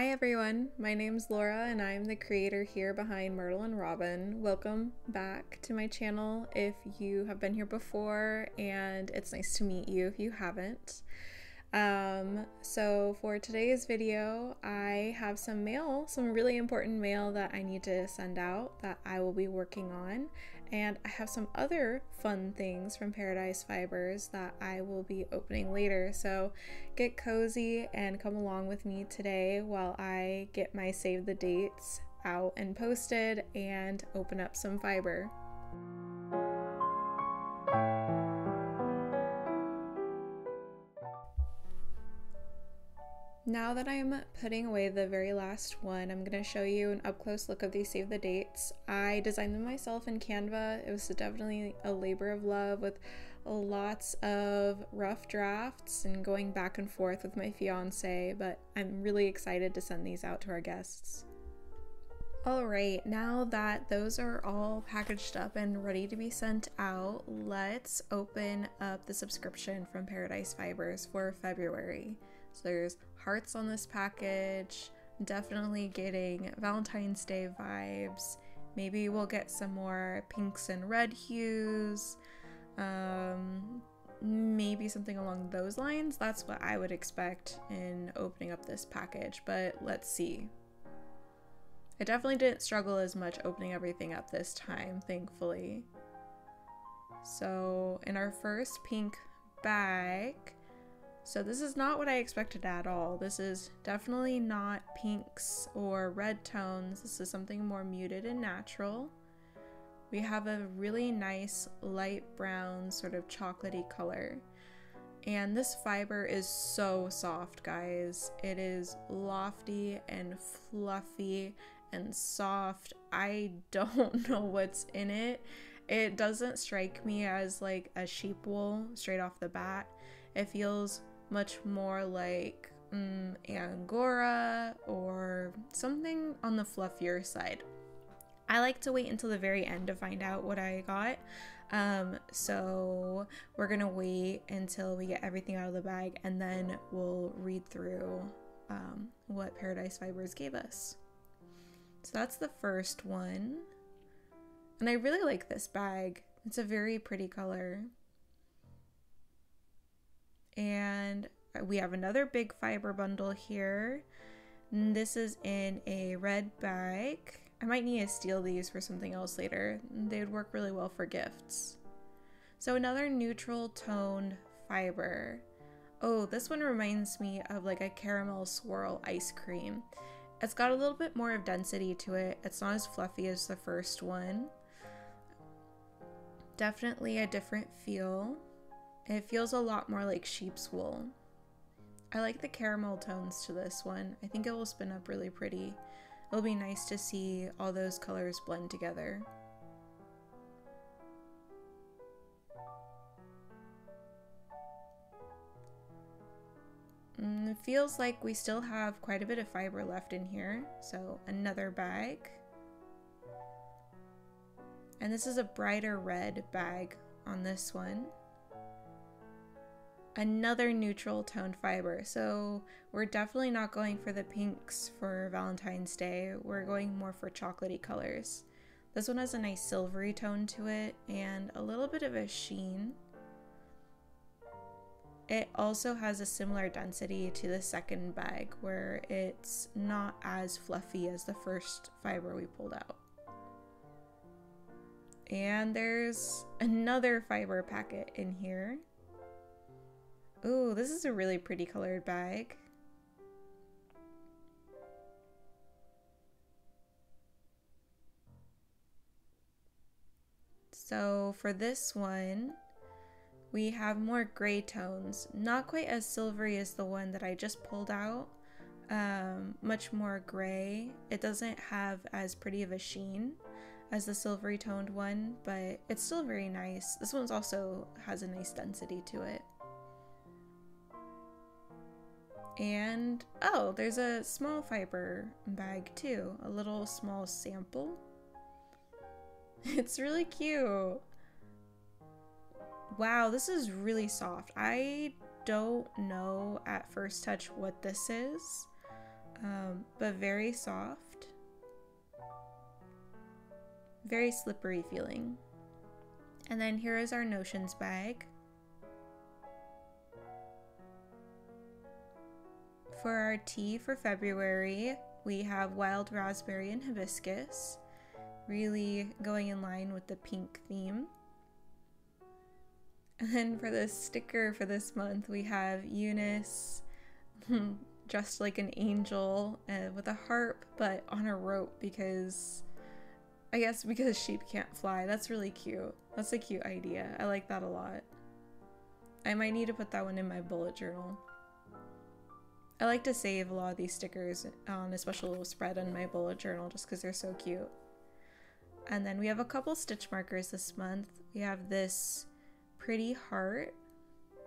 Hi everyone, my name's Laura and I'm the creator here behind Myrtle and Robin. Welcome back to my channel if you have been here before and it's nice to meet you if you haven't. Um, so for today's video, I have some mail, some really important mail that I need to send out that I will be working on. And I have some other fun things from Paradise Fibers that I will be opening later. So get cozy and come along with me today while I get my save the dates out and posted and open up some fiber. Now that I'm putting away the very last one, I'm going to show you an up close look of these save the dates. I designed them myself in Canva. It was definitely a labor of love with lots of rough drafts and going back and forth with my fiance, but I'm really excited to send these out to our guests. Alright, now that those are all packaged up and ready to be sent out, let's open up the subscription from Paradise Fibers for February. So there's hearts on this package, definitely getting Valentine's Day vibes. Maybe we'll get some more pinks and red hues. Um, maybe something along those lines. That's what I would expect in opening up this package, but let's see. I definitely didn't struggle as much opening everything up this time, thankfully. So in our first pink bag, so this is not what I expected at all. This is definitely not pinks or red tones. This is something more muted and natural. We have a really nice light brown sort of chocolatey color. And this fiber is so soft, guys. It is lofty and fluffy and soft. I don't know what's in it. It doesn't strike me as like a sheep wool straight off the bat. It feels much more like mm, Angora or something on the fluffier side. I like to wait until the very end to find out what I got. Um, so we're gonna wait until we get everything out of the bag and then we'll read through um, what Paradise Fibers gave us. So that's the first one. And I really like this bag. It's a very pretty color. And we have another big fiber bundle here. This is in a red bag. I might need to steal these for something else later. They would work really well for gifts. So another neutral toned fiber. Oh, this one reminds me of like a caramel swirl ice cream. It's got a little bit more of density to it. It's not as fluffy as the first one. Definitely a different feel. It feels a lot more like sheep's wool. I like the caramel tones to this one. I think it will spin up really pretty. It'll be nice to see all those colors blend together. Mm, it feels like we still have quite a bit of fiber left in here. So another bag. And this is a brighter red bag on this one another neutral toned fiber. So we're definitely not going for the pinks for Valentine's Day. We're going more for chocolatey colors. This one has a nice silvery tone to it and a little bit of a sheen. It also has a similar density to the second bag where it's not as fluffy as the first fiber we pulled out. And there's another fiber packet in here. Ooh, this is a really pretty colored bag. So for this one, we have more gray tones. Not quite as silvery as the one that I just pulled out. Um, much more gray. It doesn't have as pretty of a sheen as the silvery toned one, but it's still very nice. This one's also has a nice density to it. And oh, there's a small fiber bag too, a little small sample. It's really cute. Wow, this is really soft. I don't know at first touch what this is. um, but very soft. Very slippery feeling. And then here is our Notions bag. For our tea for February, we have wild raspberry and hibiscus, really going in line with the pink theme. And then for the sticker for this month, we have Eunice dressed like an angel uh, with a harp, but on a rope because I guess because sheep can't fly. That's really cute. That's a cute idea. I like that a lot. I might need to put that one in my bullet journal. I like to save a lot of these stickers um, on a special little spread in my bullet journal just because they're so cute. And then we have a couple stitch markers this month. We have this pretty heart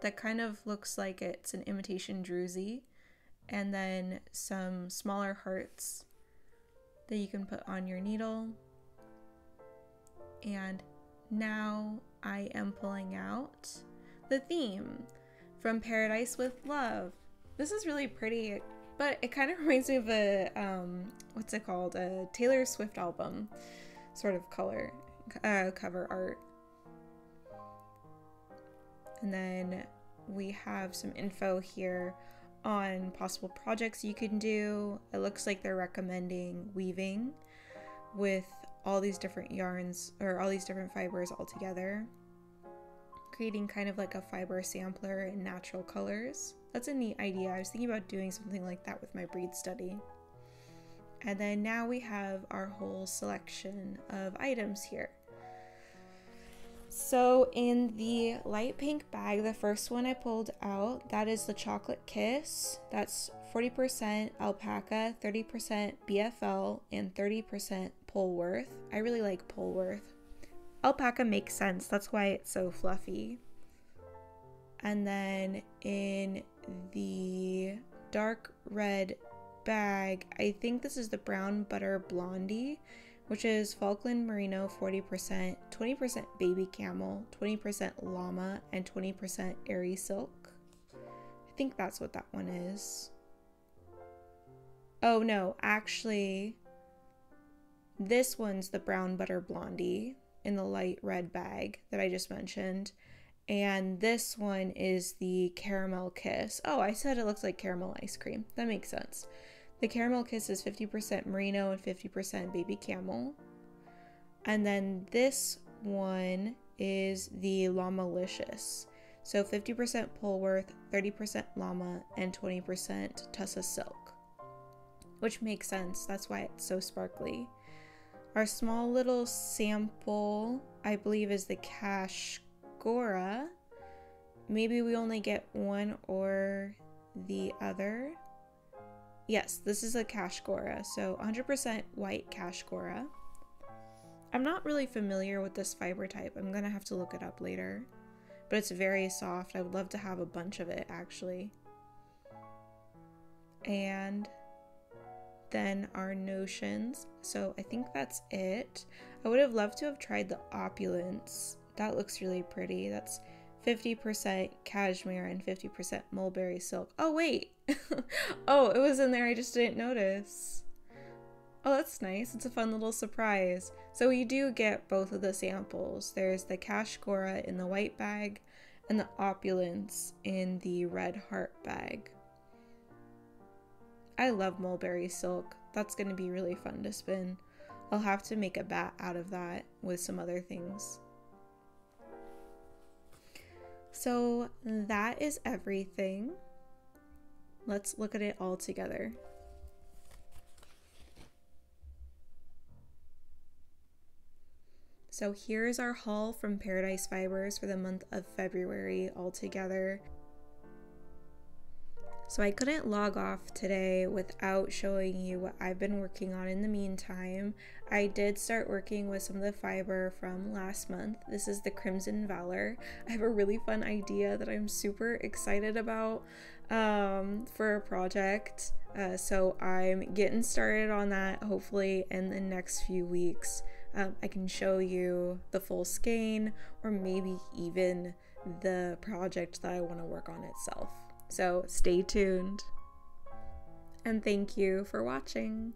that kind of looks like it's an imitation druzy, and then some smaller hearts that you can put on your needle. And now I am pulling out the theme from Paradise with Love. This is really pretty, but it kind of reminds me of a, um, what's it called? A Taylor Swift album sort of color, uh, cover art. And then we have some info here on possible projects you can do. It looks like they're recommending weaving with all these different yarns or all these different fibers all together, creating kind of like a fiber sampler in natural colors. That's a neat idea. I was thinking about doing something like that with my breed study. And then now we have our whole selection of items here. So in the light pink bag, the first one I pulled out, that is the Chocolate Kiss. That's 40% alpaca, 30% BFL, and 30% Polwarth. I really like Polwarth. Alpaca makes sense, that's why it's so fluffy. And then in the dark red bag, I think this is the Brown Butter Blondie which is Falkland Merino 40%, 20% baby camel, 20% llama, and 20% Eri silk. I think that's what that one is. Oh no, actually, this one's the brown butter blondie in the light red bag that I just mentioned. And this one is the caramel kiss. Oh, I said it looks like caramel ice cream. That makes sense. The caramel kiss is 50% merino and 50% baby camel. And then this one is the Llamalicious. So 50% Polwarth, 30% llama, and 20% Tussah silk. Which makes sense, that's why it's so sparkly. Our small little sample, I believe, is the Cashgora. Maybe we only get one or the other. Yes, this is a Cashgora, so 100% white Cashgora. I'm not really familiar with this fiber type. I'm gonna have to look it up later. But it's very soft. I would love to have a bunch of it actually. And then our notions. So I think that's it. I would have loved to have tried the opulence. That looks really pretty. That's 50% cashmere and 50% mulberry silk. Oh, wait. oh, it was in there. I just didn't notice. Oh, that's nice. It's a fun little surprise. So you do get both of the samples. There's the Cashgora in the white bag and the Opulence in the red heart bag. I love mulberry silk. That's going to be really fun to spin. I'll have to make a bat out of that with some other things. So that is everything. Let's look at it all together. So here's our haul from Paradise Fibers for the month of February altogether. So I couldn't log off today without showing you what I've been working on in the meantime. I did start working with some of the fiber from last month. This is the Crimson Valor. I have a really fun idea that I'm super excited about um, for a project. Uh, so I'm getting started on that hopefully in the next few weeks. Um, I can show you the full skein or maybe even the project that I want to work on itself. So stay tuned. and thank you for watching.